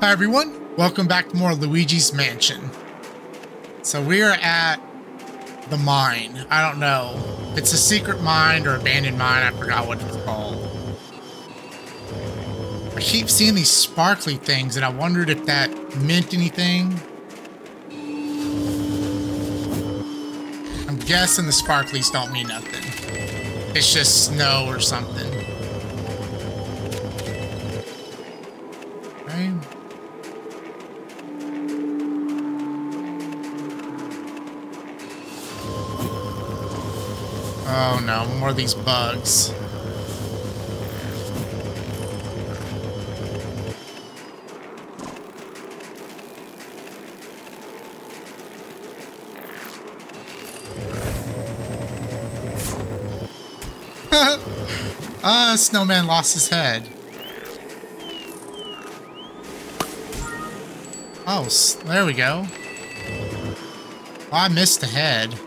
Hi everyone, welcome back to more Luigi's Mansion. So we are at the mine. I don't know. It's a secret mine or abandoned mine. I forgot what it's called. I keep seeing these sparkly things and I wondered if that meant anything. I'm guessing the sparklies don't mean nothing. It's just snow or something. Oh no, more of these bugs. Ah, uh, Snowman lost his head. Oh, there we go. Oh, I missed the head.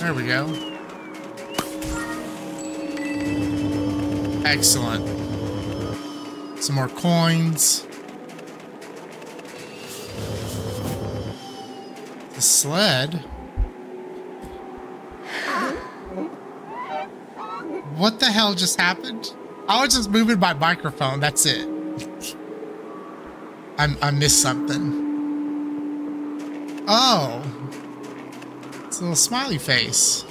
There we go. Excellent. Some more coins. The sled. What the hell just happened? I was just moving my microphone, that's it. I, I missed something. Oh. Little smiley face.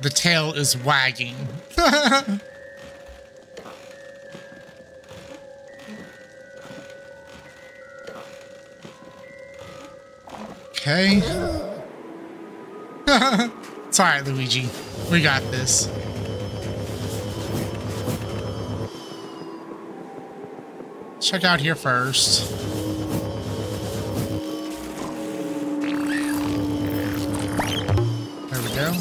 The tail is wagging. okay. it's alright, Luigi. We got this. Check out here first. There we go.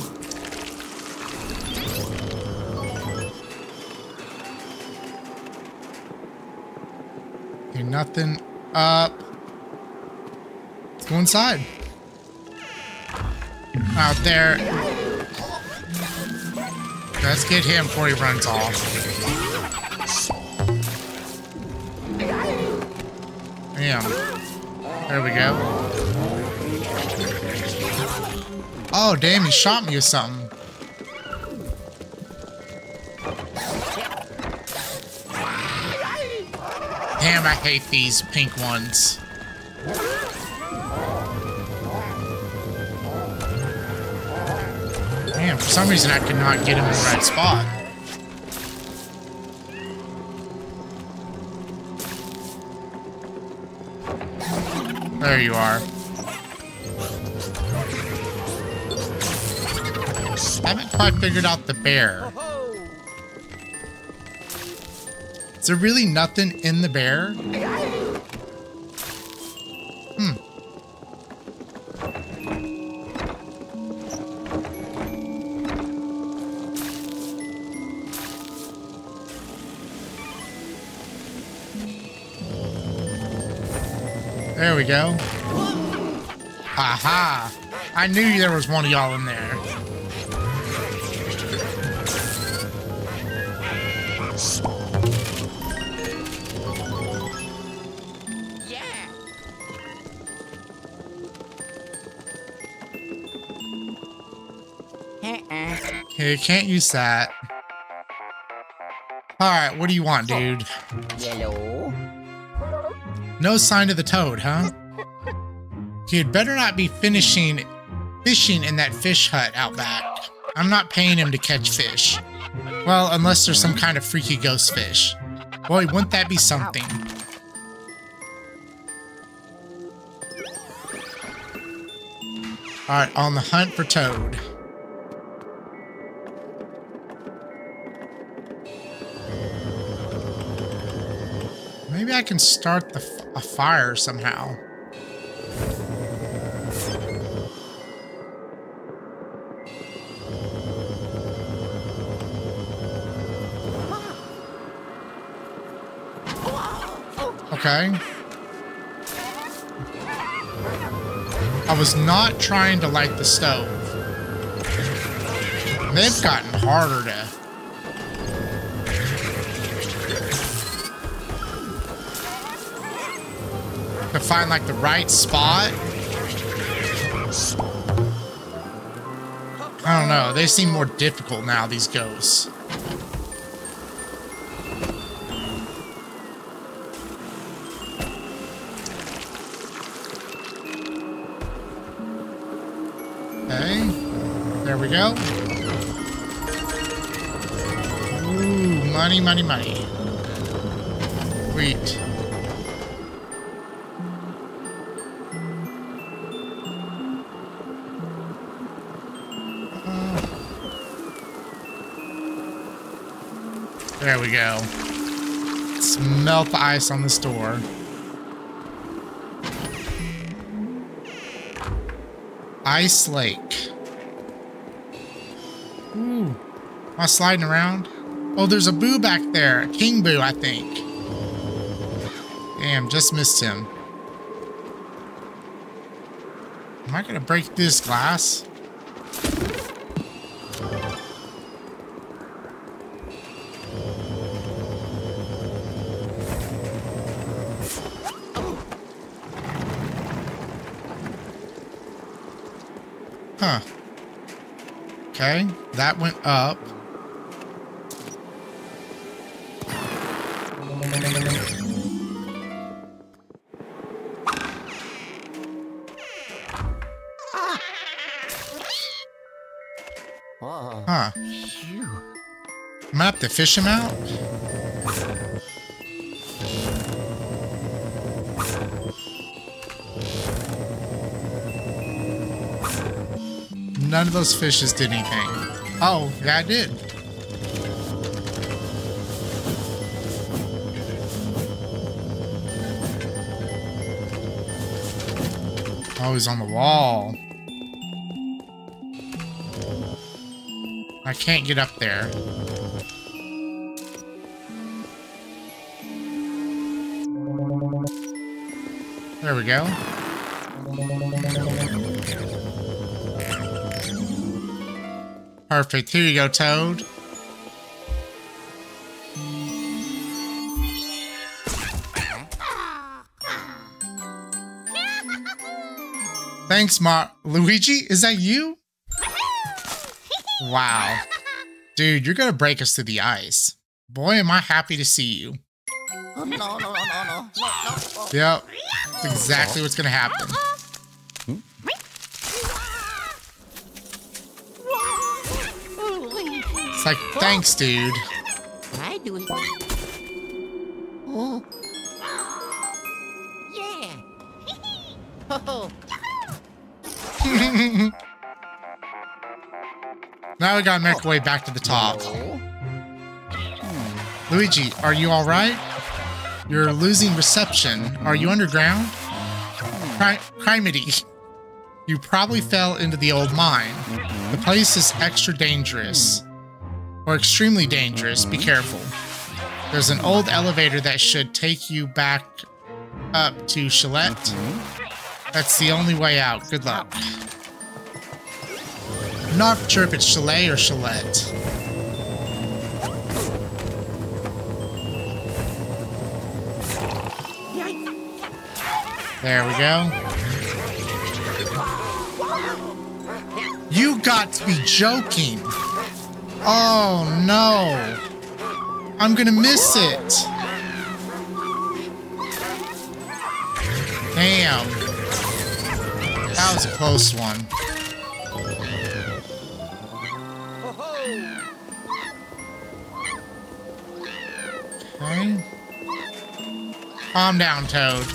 Okay, nothing up. Let's go inside. Out there. Let's get him before he runs off. Damn. There we go. Oh, damn, he shot me or something. Damn, I hate these pink ones. Damn, for some reason I could not get him in the right spot. There you are. I haven't quite figured out the bear. Is there really nothing in the bear? There we go. Aha! I knew there was one of y'all in there. Yeah. Okay, can't use that. Alright, what do you want, dude? No sign of the toad, huh? He'd better not be finishing fishing in that fish hut out back. I'm not paying him to catch fish. Well, unless there's some kind of freaky ghost fish. Boy, wouldn't that be something? Alright, on the hunt for Toad. Can start the a fire somehow. Okay. I was not trying to light the stove. They've gotten harder find, like, the right spot. I don't know. They seem more difficult now, these ghosts. Okay. There we go. Ooh, money, money, money. Sweet. There we go. Let's melt the ice on this door. Ice Lake. Ooh. Am I sliding around? Oh, there's a boo back there. A king boo, I think. Damn, just missed him. Am I gonna break this glass? Okay, that went up. Huh. I'm gonna have to fish him out? None of those fishes did anything. Oh, yeah, I did. Oh, he's on the wall. I can't get up there. There we go. Perfect. Here you go, Toad. Thanks, Mar- Luigi? Is that you? Wow. Dude, you're gonna break us to the ice. Boy, am I happy to see you. No, no, no, no, no, no, no. Yep. That's exactly what's gonna happen. It's like, thanks, dude. I do it. Oh. Yeah. Oh. Now we gotta make our way back to the top. Luigi, are you alright? You're losing reception. Are you underground? Cri- Crimity. You probably fell into the old mine. The place is extra dangerous. Or extremely dangerous. Be careful. There's an old elevator that should take you back up to Chalet. That's the only way out. Good luck. I'm not sure if it's Chalet or Chalet. There we go. You got to be joking. Oh no. I'm gonna miss it. Damn. That was a close one. Okay. Calm down, Toad.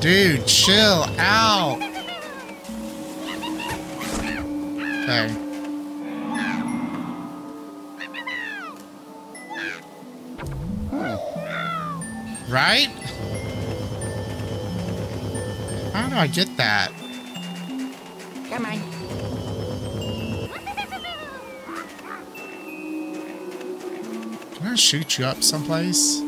Dude, chill out. Okay. Right? How do I get that? Come on. Can I shoot you up someplace?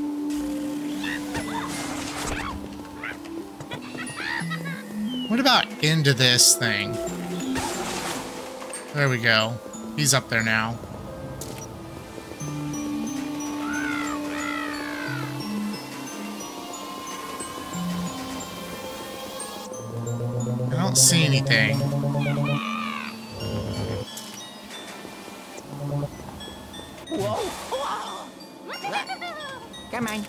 What about into this thing? There we go. He's up there now. See. Whoa. Whoa. Come on.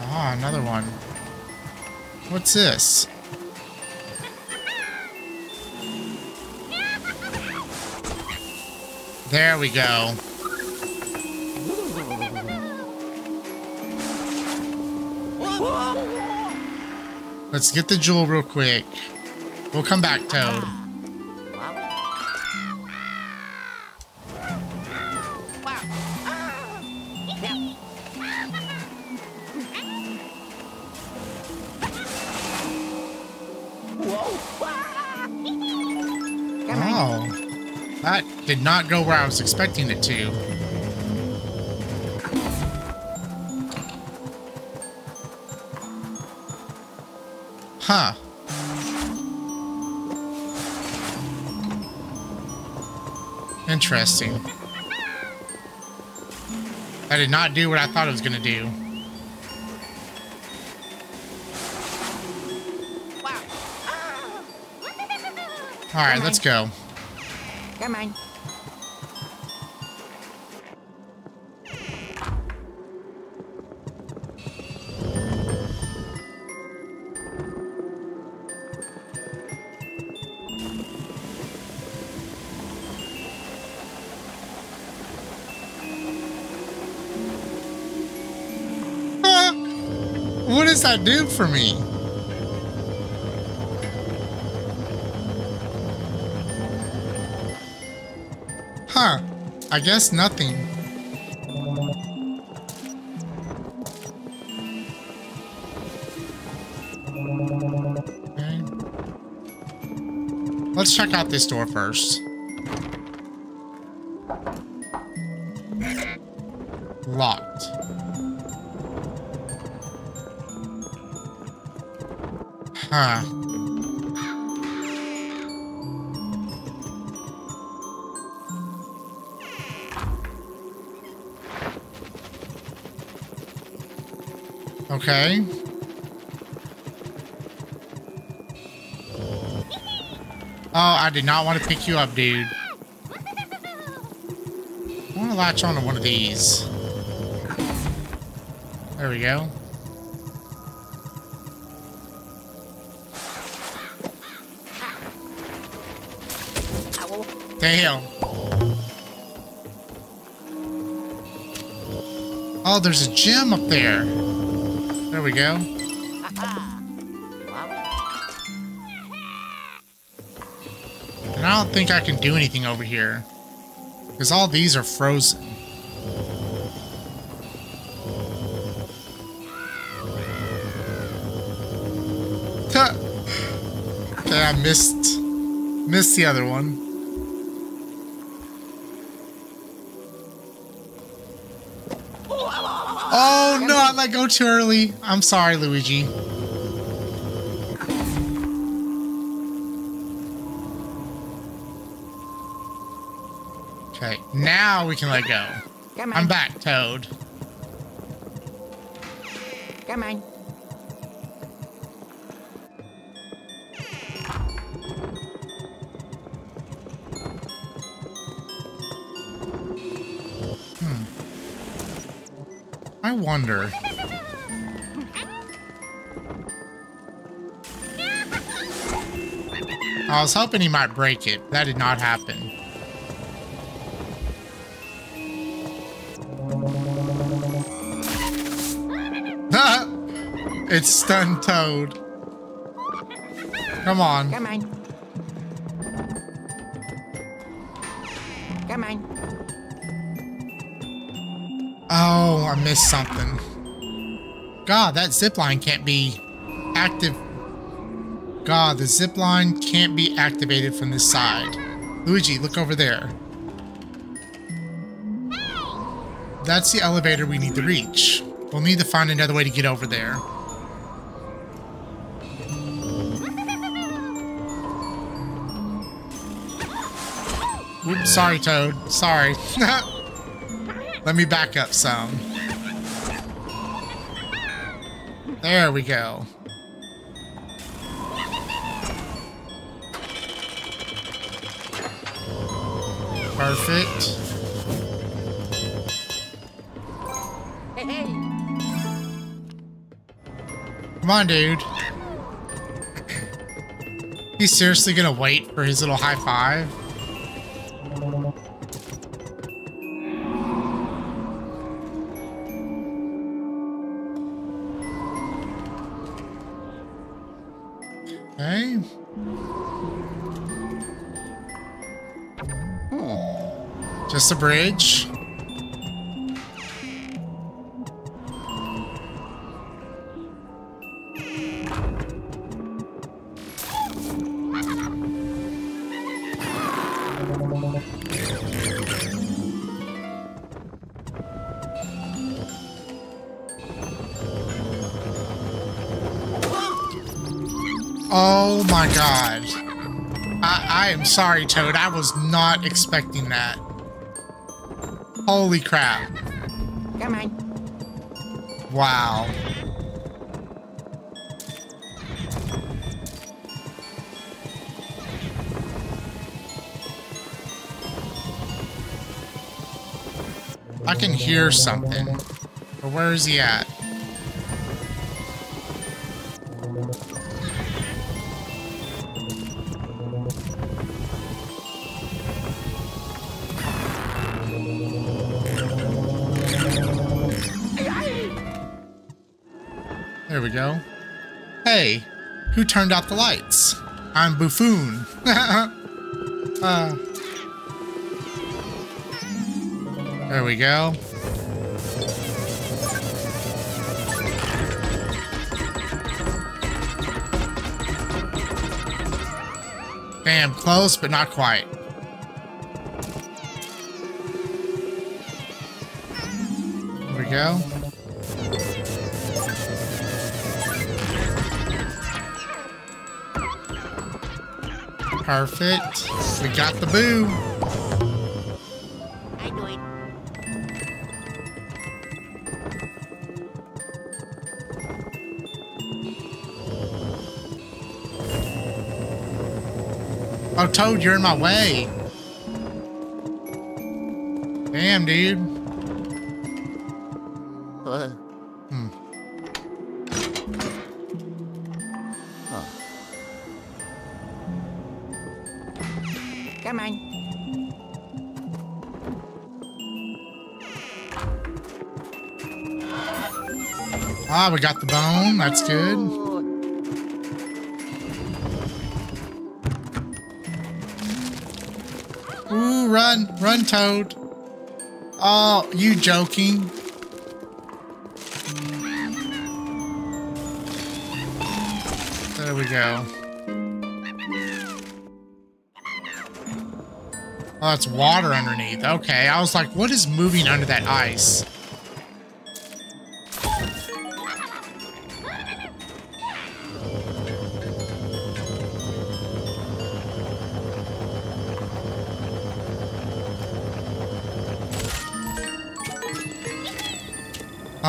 Ah, another one. What's this? There we go. Let's get the jewel real quick. We'll come back, Toad. Oh. That did not go where I was expecting it to. Huh. Interesting. I did not do what I thought it was going to do. Alright, let's go. Come on. Do for me? Huh. I guess nothing. Okay. Let's check out this door first. Okay. Oh, I did not want to pick you up, dude. I want to latch onto one of these. There we go. Damn. Oh, there's a gem up there. There we go. And I don't think I can do anything over here. Because all these are frozen. Okay, I missed missed the other one. Let go too early. I'm sorry, Luigi. Okay, now we can let go. Come on. I'm back, Toad. Come on. Hmm. I wonder. I was hoping he might break it. That did not happen. it's stunned Toad. Come on. Come on. Come on. Oh, I missed something. God, that zip line can't be active. God, the zip line can't be activated from this side. Luigi, look over there. That's the elevator we need to reach. We'll need to find another way to get over there. Sorry, Toad. Sorry. Let me back up some. There we go. Perfect. Hey. Come on, dude. He's seriously gonna wait for his little high five? Okay. Just a bridge. Oh my god. I, I am sorry, Toad. I was not expecting that. Holy crap. Come on. Wow. I can hear something. But where is he at? Turned out the lights? I'm Buffoon. uh, there we go. Damn, close, but not quite. There we go. Perfect. We got the boo. I do it. Oh, Toad, you're in my way. Damn, dude. Ah, we got the bone. That's good. Ooh. Run. Run, Toad. Oh, you joking? There we go. Oh, that's water underneath. Okay, I was like, what is moving under that ice?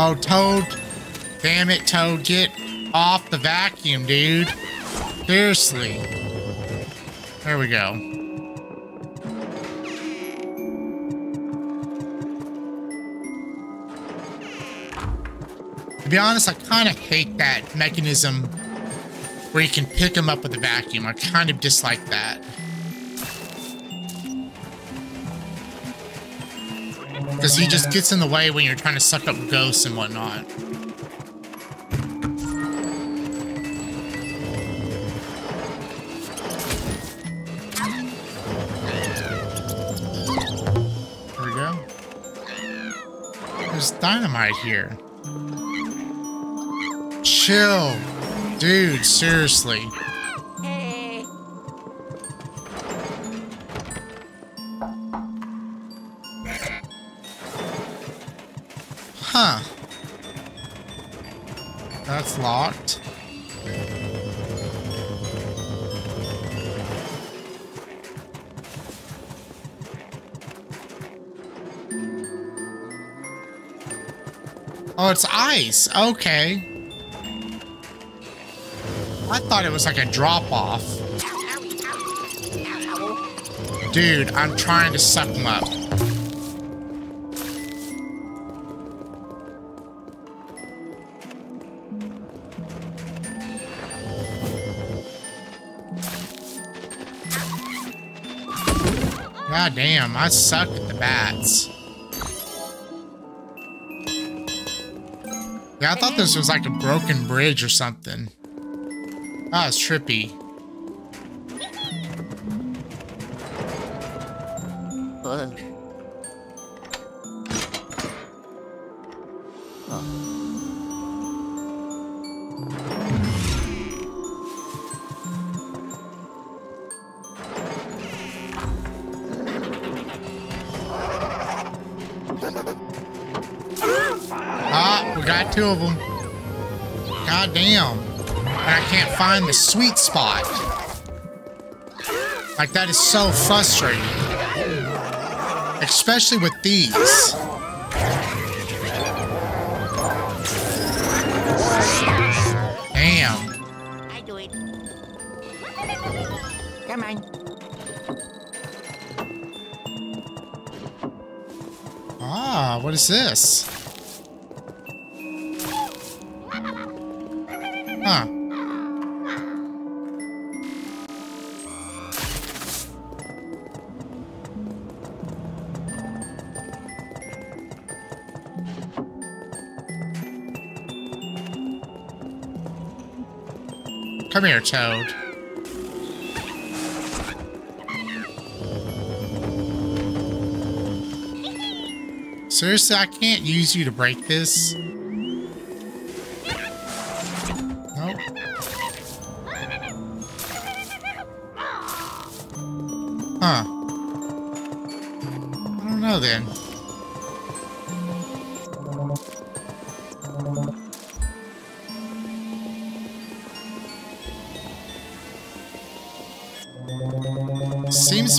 Oh, Toad. Damn it, Toad. Get off the vacuum, dude. Seriously. There we go. To be honest, I kind of hate that mechanism where you can pick them up with a vacuum. I kind of dislike that. Because he just gets in the way when you're trying to suck up ghosts and whatnot. There we go. There's dynamite here. Chill. Dude, seriously. Okay. I thought it was like a drop off. Dude, I'm trying to suck them up. God damn, I suck at the bats. Yeah, I thought this was like a broken bridge or something. Ah, it's trippy. Two of them. God damn. And I can't find the sweet spot. Like, that is so frustrating. Especially with these. Damn. I do it. Come on. Ah, what is this? Come here, Toad. Seriously, I can't use you to break this? Nope. Huh. I don't know then.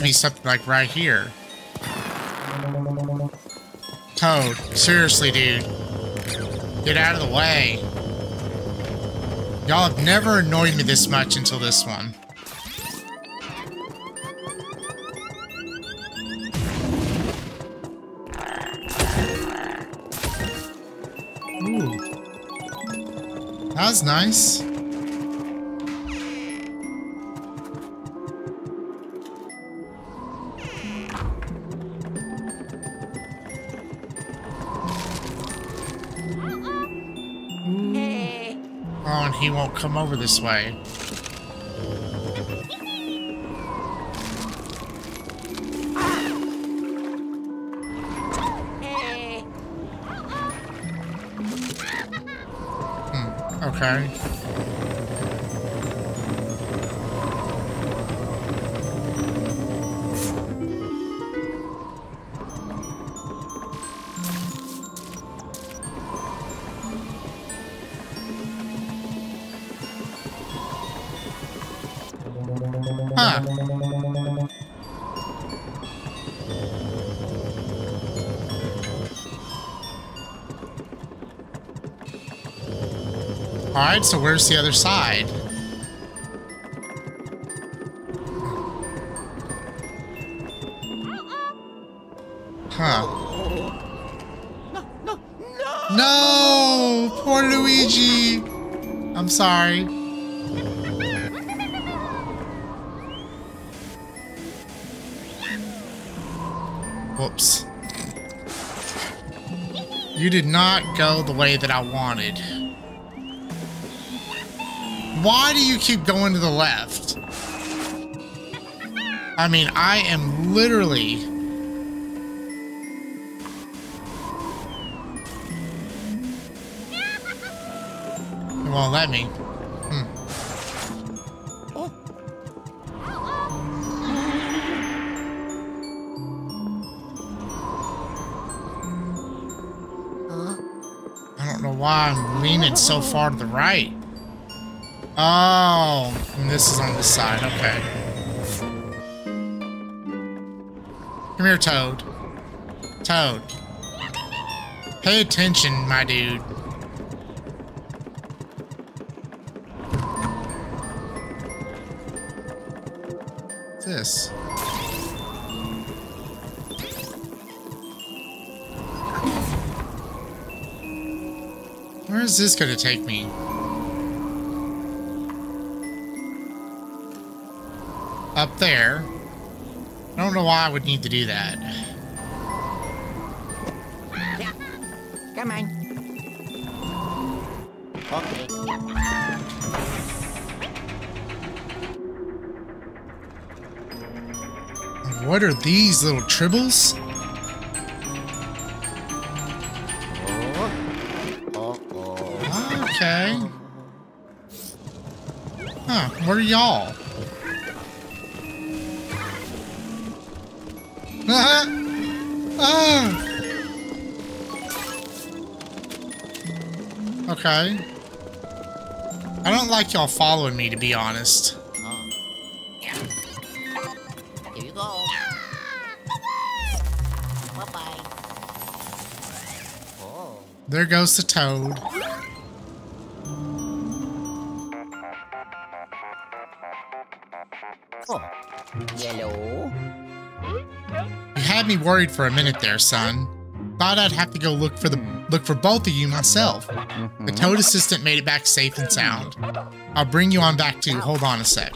Be something like right here. Toad, seriously, dude. Get out of the way. Y'all have never annoyed me this much until this one. Ooh. That was nice. And he won't come over this way. Hmm, okay. Alright, so where's the other side? Huh. No, no, no. No! Poor Luigi! I'm sorry. Whoops. You did not go the way that I wanted. Why do you keep going to the left? I mean, I am literally... It won't let me. Hmm. I don't know why I'm leaning so far to the right. Oh, and this is on this side. Okay. Come here, Toad. Toad. Pay attention, my dude. This? Where is this to take me? Up there. I don't know why I would need to do that. Yeah. Come on. Okay. What are these little tribbles? Okay. Huh, what are y'all? Okay. I don't like y'all following me, to be honest. Oh. Here you go. Bye bye. Oh. There goes the toad. Oh. Yellow. You had me worried for a minute there, son. Thought I'd have to go look for the look for both of you myself. The toad assistant made it back safe and sound. I'll bring you on back too. Hold on a sec.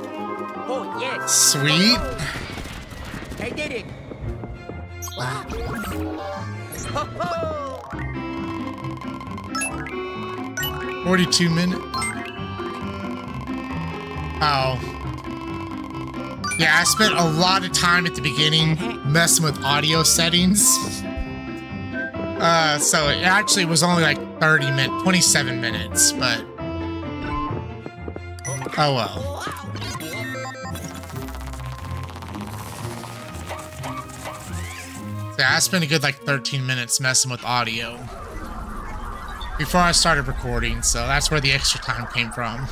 Oh yes. Sweet. I did it. Wow. 42 minutes. Oh. Yeah, I spent a lot of time at the beginning messing with audio settings. Uh, so it actually was only like 30 minutes, 27 minutes, but. Oh well. I spent a good like 13 minutes messing with audio before I started recording, so that's where the extra time came from.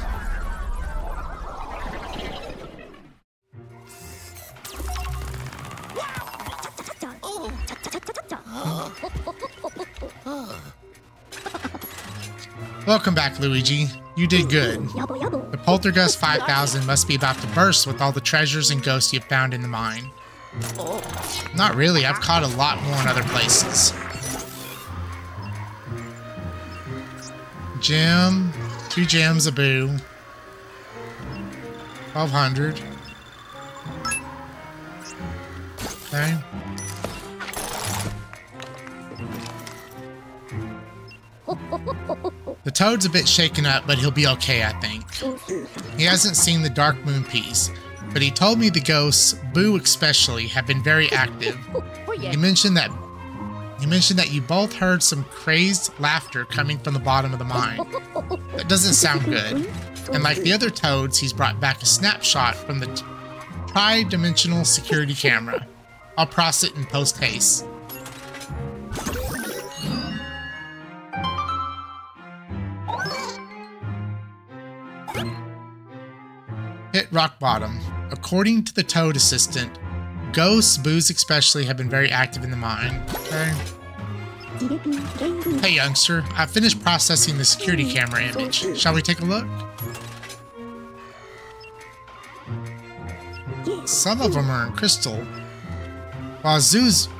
Welcome back, Luigi. You did good. The Poltergust 5000 must be about to burst with all the treasures and ghosts you've found in the mine. Not really, I've caught a lot more in other places. Gem, two gems, a boo. 1200. Okay. The toad's a bit shaken up, but he'll be okay, I think. He hasn't seen the Dark Moon piece, but he told me the ghosts, Boo especially, have been very active. Oh, he mentioned that he mentioned that you both heard some crazed laughter coming from the bottom of the mine. That doesn't sound good. And like the other toads, he's brought back a snapshot from the tri-dimensional security camera. I'll process it in post haste. Hit rock bottom. According to the toad assistant, ghosts, boos especially, have been very active in the mine. Okay. Hey youngster, I finished processing the security camera image. Shall we take a look? Some of them are in crystal. Wazoo's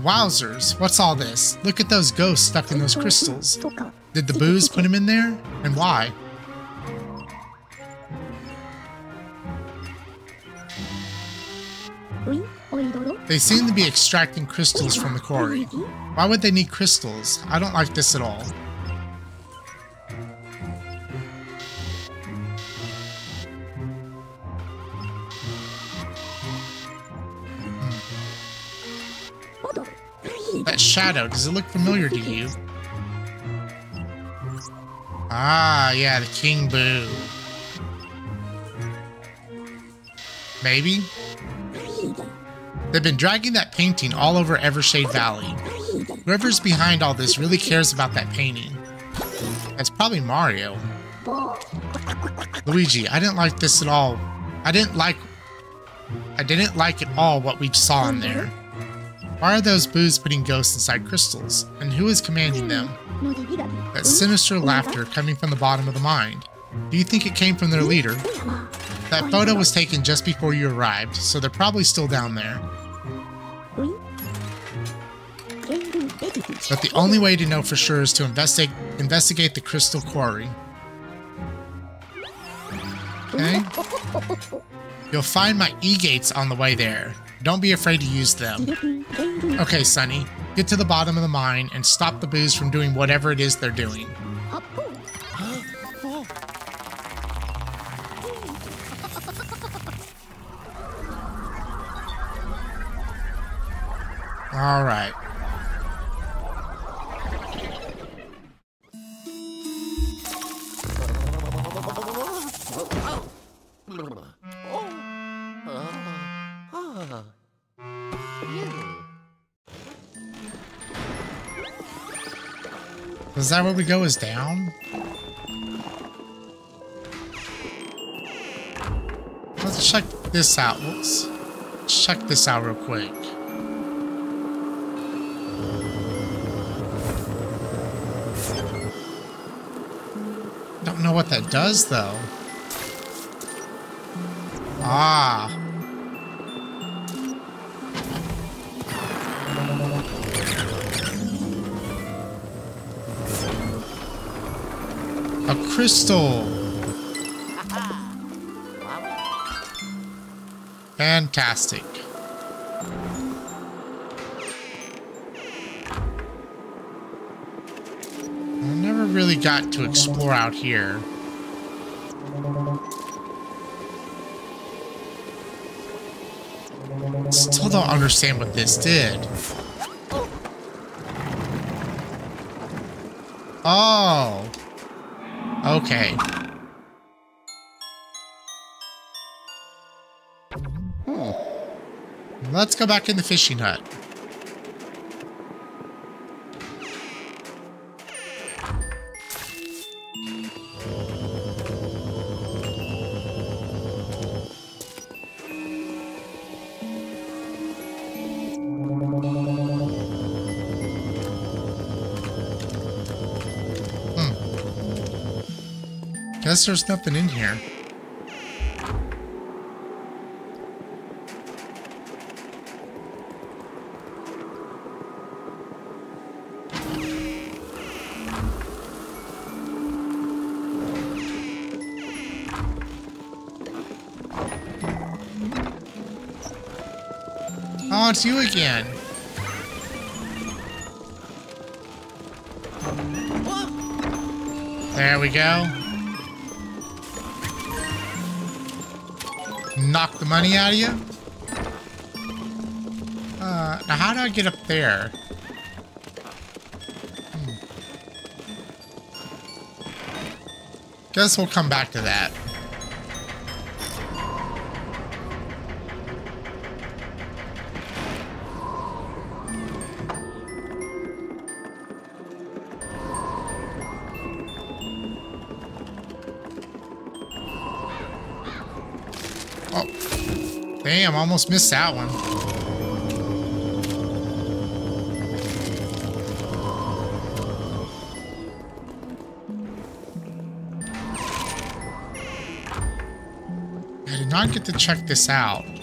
wowzers, what's all this? Look at those ghosts stuck in those crystals. Did the boos put them in there? And why? They seem to be extracting crystals from the quarry. Why would they need crystals? I don't like this at all. That shadow, does it look familiar to you? Ah, yeah, the King Boo. Maybe? They've been dragging that painting all over Evershade Valley. Whoever's behind all this really cares about that painting. That's probably Mario. Luigi, I didn't like this at all. I didn't like... I didn't like at all what we saw in there. Why are those boos putting ghosts inside crystals? And who is commanding them? That sinister laughter coming from the bottom of the mind. Do you think it came from their leader? That photo was taken just before you arrived, so they're probably still down there. But the only way to know for sure is to investigate investigate the crystal quarry. Okay? You'll find my E-gates on the way there. Don't be afraid to use them. Okay, Sonny. Get to the bottom of the mine and stop the boos from doing whatever it is they're doing. All right. Is that where we go is down? Let's check this out. Let's check this out real quick. Know what that does though. Ah. A crystal. Fantastic. Got to explore out here. Still don't understand what this did. Oh. Okay. Hmm. Let's go back in the fishing hut. Guess there's nothing in here. Oh, it's you again. There we go. Knock the money out of you? Uh, now how do I get up there? Hmm. Guess we'll come back to that. Damn, almost missed that one. I did not get to check this out.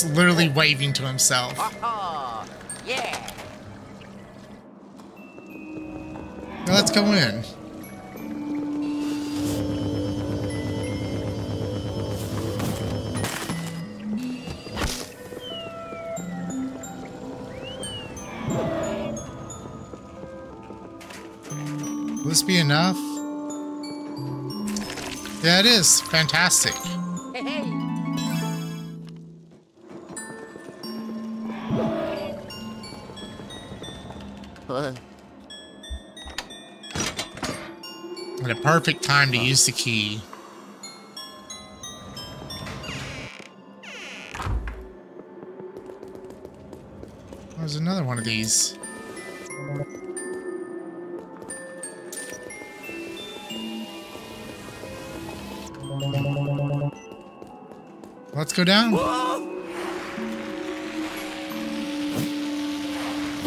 Just literally waving to himself. Oh, yeah. Now let's go in. Will this be enough? Yeah, it is. Fantastic. Perfect time to use the key. Oh, there's another one of these. Let's go down.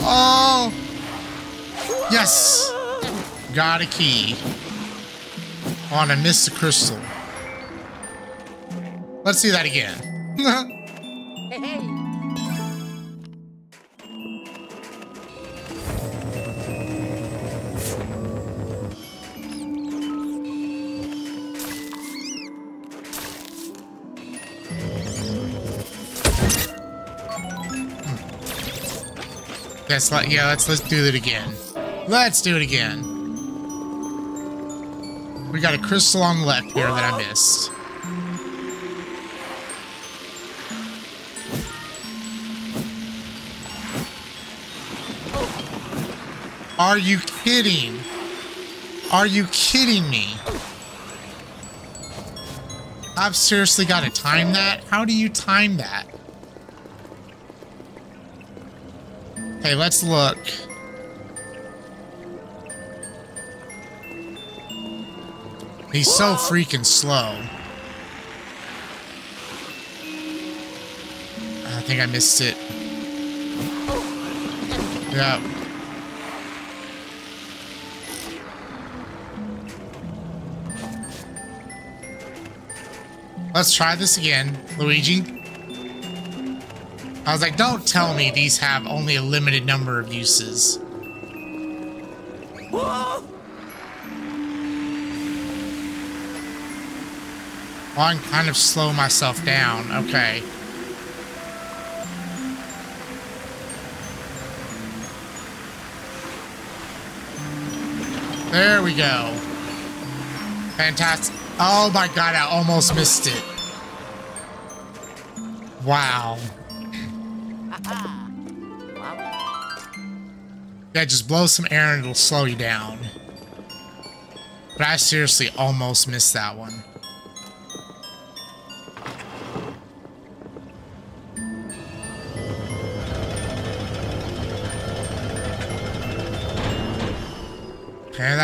Oh! Yes! Got a key. Oh, a the crystal. Let's see that again. hey, hey. Yes, let, yeah, let's let's do it again. Let's do it again. Got a crystal on the left here that I missed. Are you kidding? Are you kidding me? I've seriously got to time that? How do you time that? Hey, let's look. He's so freaking slow. I think I missed it. Yeah. Let's try this again, Luigi. I was like, don't tell me these have only a limited number of uses. Oh, I can kind of slow myself down. Okay. There we go. Fantastic. Oh my god, I almost missed it. Wow. Yeah, just blow some air and it'll slow you down. But I seriously almost missed that one.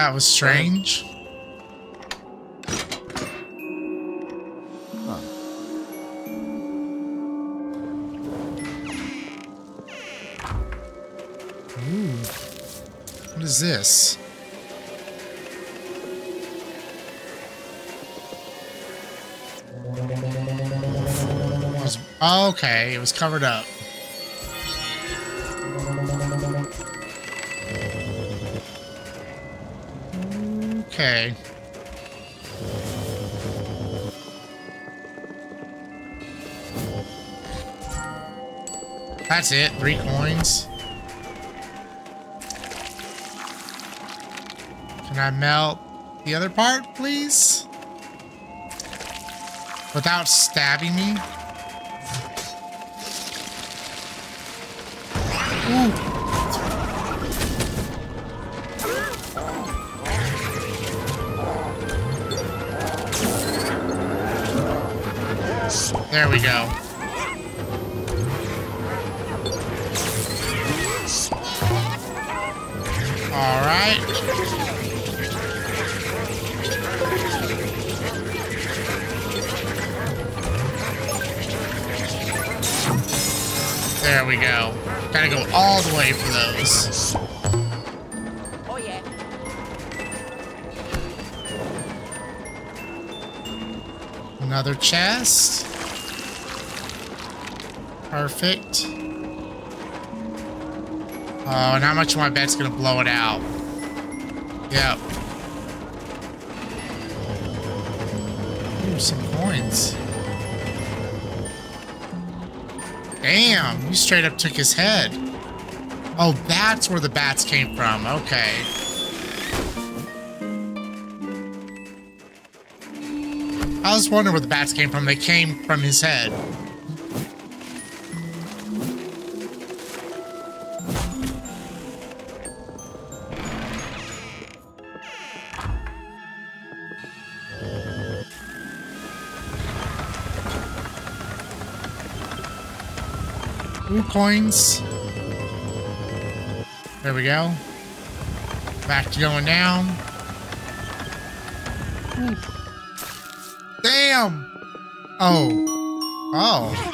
That was strange. What is this? Okay, it was covered up. Okay. That's it, three coins. Can I melt the other part, please? Without stabbing me? Ooh. There we go. All right. There we go. Gotta go all the way for those. Oh yeah. Another chest. Perfect. Oh, and how much my bet's gonna blow it out? Yep. Ooh, some coins. Damn, you straight up took his head. Oh, that's where the bats came from. Okay. I was wondering where the bats came from. They came from his head. Ooh, coins. There we go. Back to going down. Damn! Oh. Oh.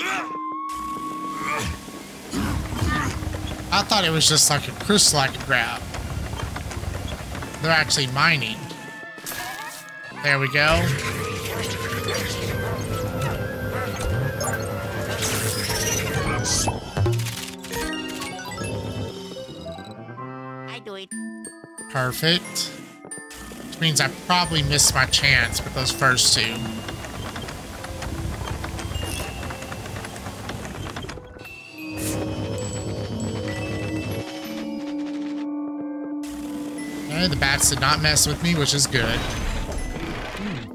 I thought it was just like a crystal I could grab. They're actually mining. There we go. Perfect. Which means I probably missed my chance with those first two. Okay, the bats did not mess with me, which is good. Hmm.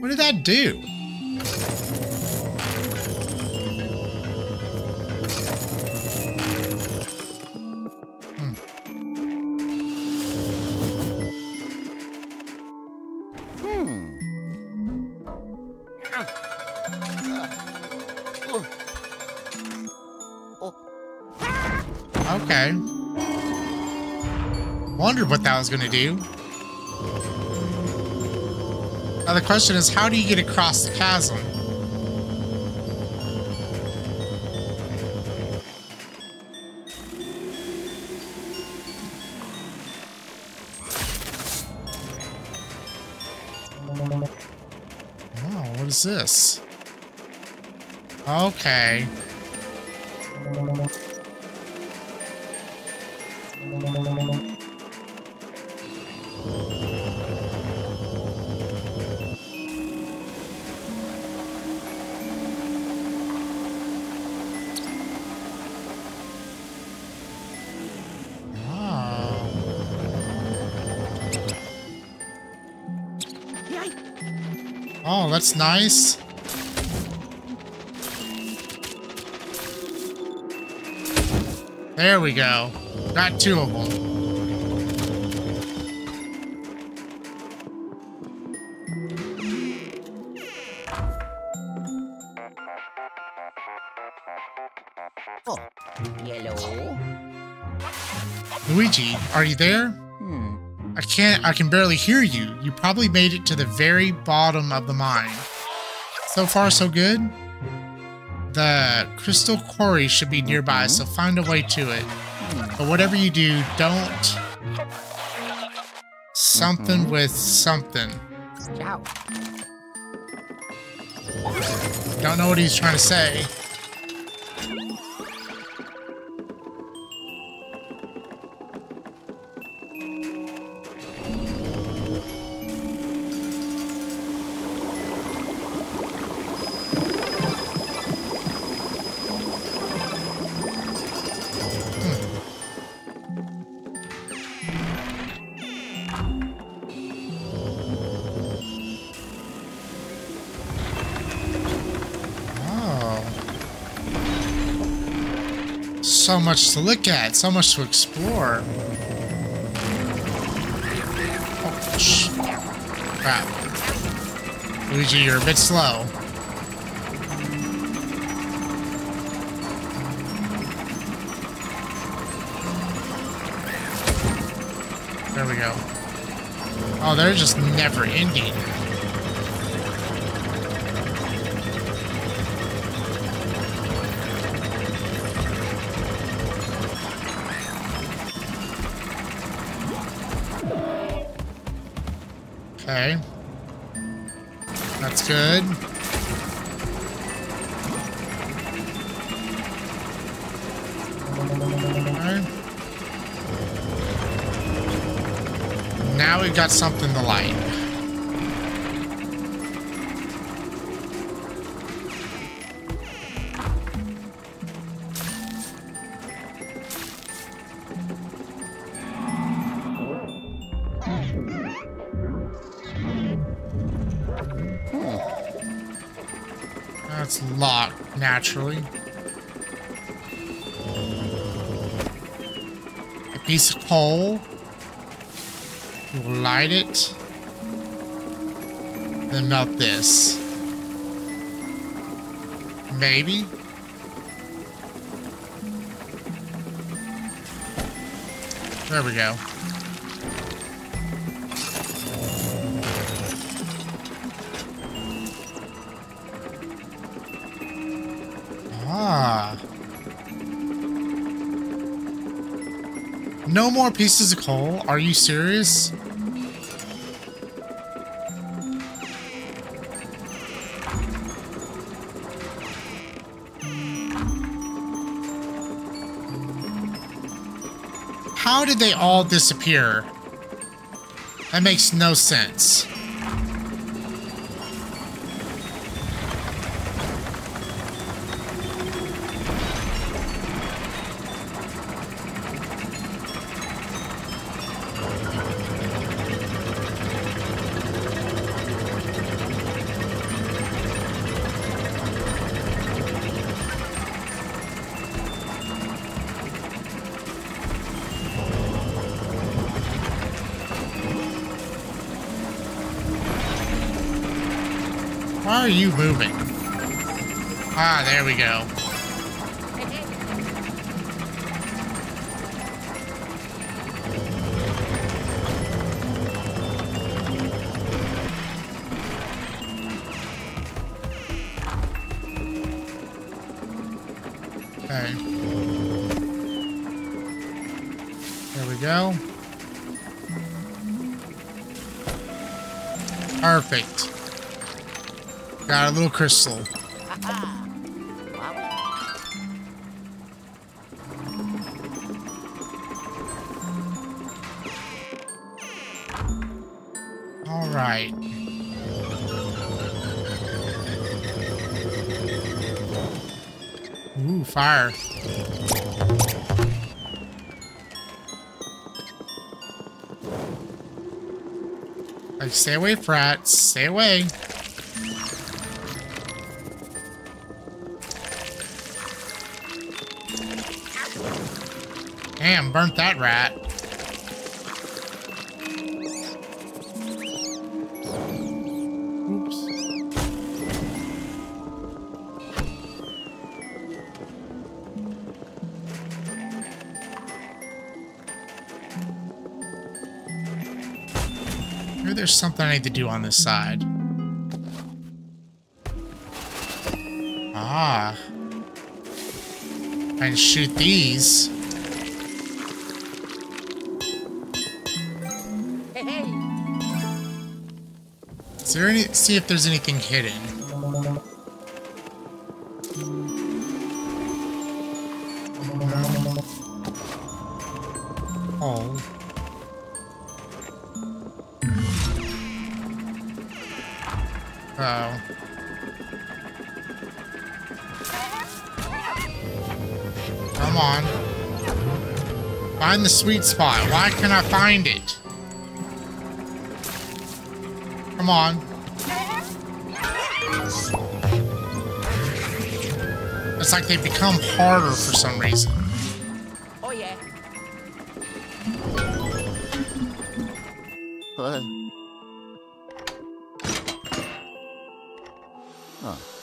What did that do? To do. Now the question is, how do you get across the chasm? Oh, what is this? Okay. That's nice. There we go. Got two of them. oh. Luigi, are you there? I can't, I can barely hear you. You probably made it to the very bottom of the mine. So far, so good. The crystal quarry should be nearby, so mm-hmm. find a way to it. But whatever you do, don't... Something mm-hmm. with something. Don't know what he's trying to say. So much to look at, so much to explore. Oh, sh- crap. Luigi, you're a bit slow. There we go. Oh, they're just never ending. Okay. That's good. Now we've got something to light. Piece. We'll light it. Then melt this. Maybe? There we go. No more pieces of coal? Are you serious? How did they all disappear? That makes no sense. We go. Okay. There we go. Perfect. Got a little crystal. All right. Ooh, fire. Like, stay away, frats. Stay away. Damn, burnt that rat. There's something I need to do on this side. Ah. I can shoot these. Hey, hey. Is there any? See if there's anything hidden. The sweet spot. Why can't I find it? Come on. It's like they become harder for some reason. Oh yeah. Uh. Huh.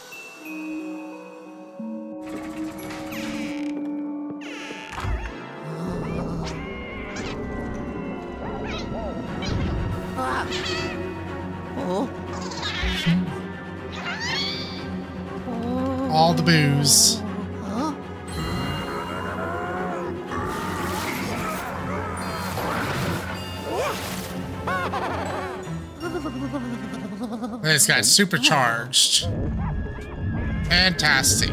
The boos. Huh? This guy's supercharged. Fantastic.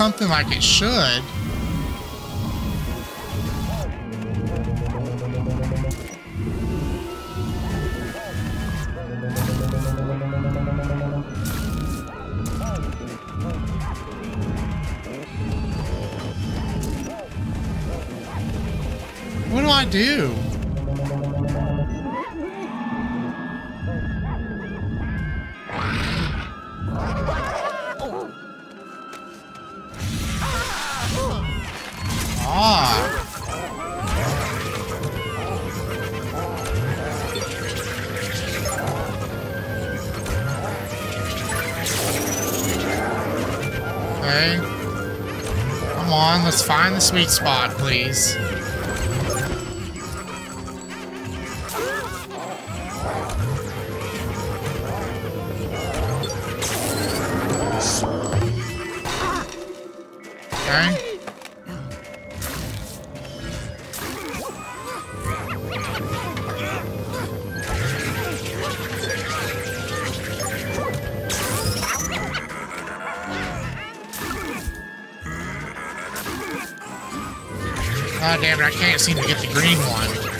Something like it should. What do I do? Okay. Come on, let's find the sweet spot, please. Seem to get the green one.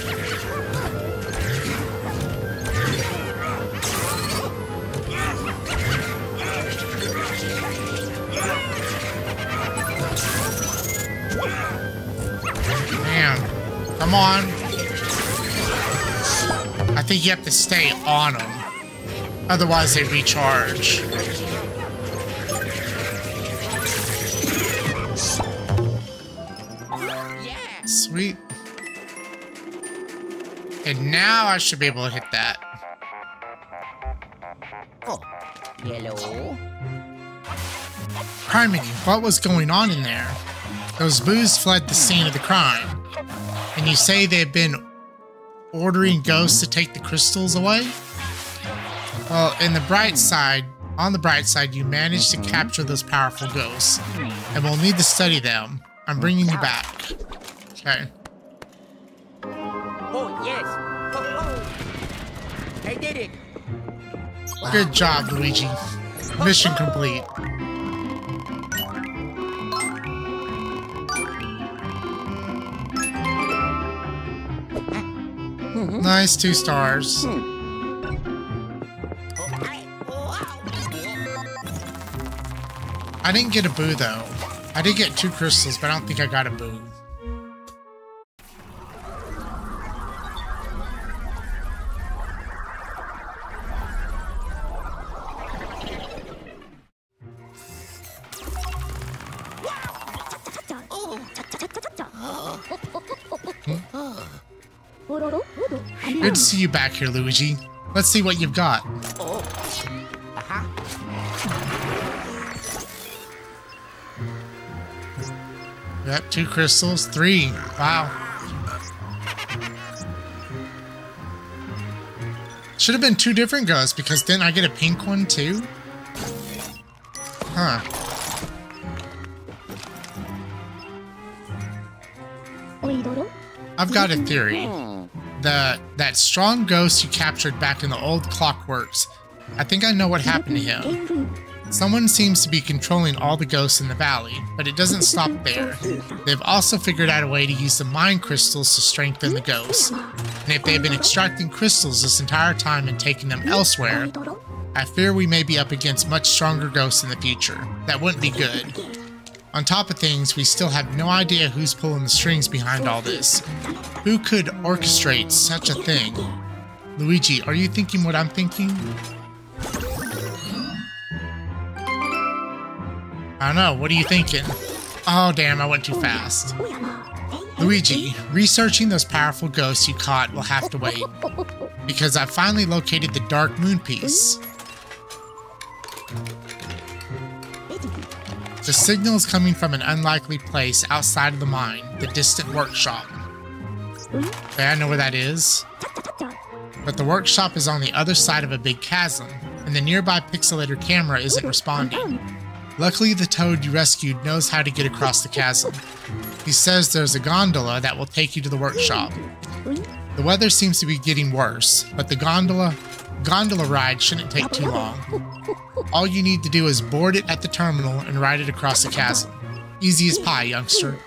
Come on. I think you have to stay on them. Otherwise they recharge. And now I should be able to hit that. Oh. Yellow. Harmony, what was going on in there? Those boos fled the scene of the crime. And you say they've been ordering ghosts to take the crystals away? Well, in the bright side, on the bright side, you managed to capture those powerful ghosts. And we'll need to study them. I'm bringing you back. Okay. Did it. Good job, Luigi. Mission complete. Nice, two stars. I didn't get a boo though. I did get two crystals, but I don't think I got a boo. You back here, Luigi. Let's see what you've got. Oh. Yep, two crystals, three. Wow. Should have been two different ghosts because didn't I get a pink one too? Huh. I've got a theory. The that strong ghost you captured back in the old clockworks. I think I know what happened to him. Someone seems to be controlling all the ghosts in the valley, but it doesn't stop there. They've also figured out a way to use the mind crystals to strengthen the ghosts. And if they've been extracting crystals this entire time and taking them elsewhere, I fear we may be up against much stronger ghosts in the future. That wouldn't be good. On top of things, we still have no idea who's pulling the strings behind all this. Who could orchestrate such a thing? Luigi, are you thinking what I'm thinking? I don't know, what are you thinking? Oh damn, I went too fast. Luigi, researching those powerful ghosts you caught will have to wait. Because I finally located the Dark Moon piece. The signal is coming from an unlikely place outside of the mine, the distant workshop. Okay, I know where that is. But the workshop is on the other side of a big chasm, and the nearby pixelator camera isn't responding. Luckily, the toad you rescued knows how to get across the chasm. He says there's a gondola that will take you to the workshop. The weather seems to be getting worse, but the gondola gondola ride shouldn't take too long. All you need to do is board it at the terminal and ride it across the chasm. Easy as pie, youngster.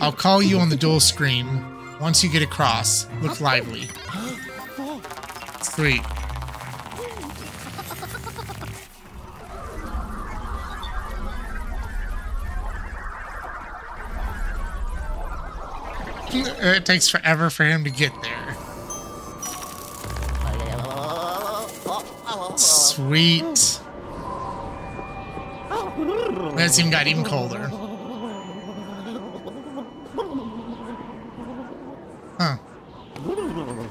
I'll call you on the Dual Scream once you get across. Look lively. Sweet. It takes forever for him to get there. Sweet. That's even got even colder. Huh.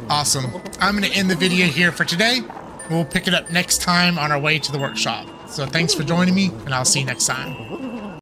Awesome. I'm going to end the video here for today. We'll pick it up next time on our way to the workshop. So thanks for joining me, and I'll see you next time.